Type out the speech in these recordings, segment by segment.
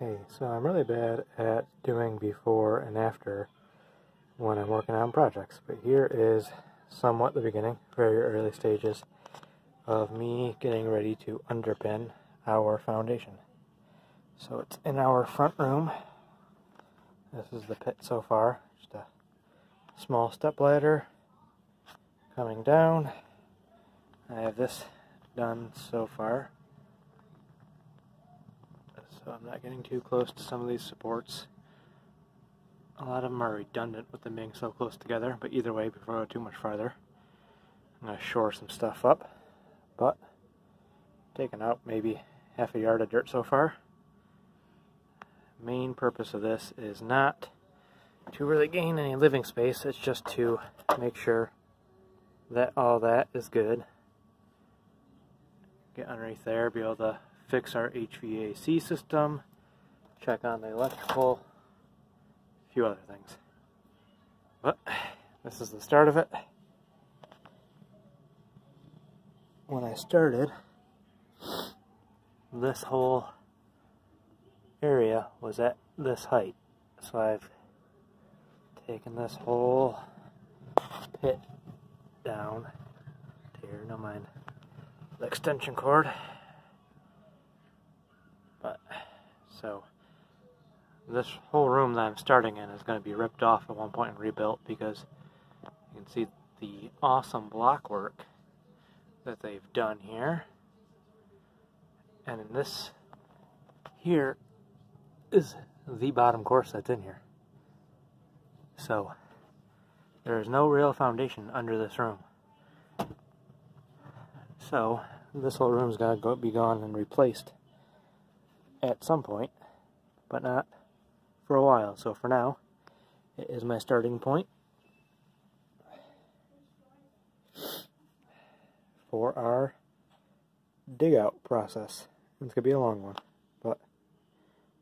Hey, so I'm really bad at doing before and after when I'm working on projects, but here is somewhat the beginning, very early stages of me getting ready to underpin our foundation. So it's in our front room. This is the pit so far, just a small step ladder coming down. I have this done so far. I'm not getting too close to some of these supports. A lot of them are redundant with them being so close together, but either way, before I go too much farther, I'm going to shore some stuff up. But, taking out maybe half a yard of dirt so far. Main purpose of this is not to really gain any living space, it's just to make sure that all that is good. Get underneath there, be able to fix our HVAC system, check on the electrical, a few other things. But this is the start of it. When I started, this whole area was at this height. So I've taken this whole pit down here, no mind the extension cord So this whole room that I'm starting in is going to be ripped off at one point and rebuilt because you can see the awesome block work that they've done here. And in this here is the bottom course that's in here. So there is no real foundation under this room. So this whole room's got to go be gone and replaced at some point, but not for a while. So for now, it is my starting point for our dig out process. It's going to be a long one, but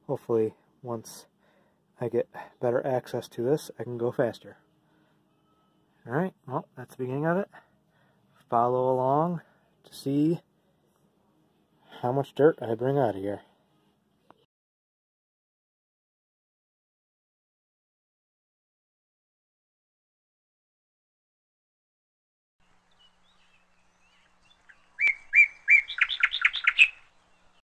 hopefully once I get better access to this, I can go faster. Alright, well, that's the beginning of it. Follow along to see how much dirt I bring out of here.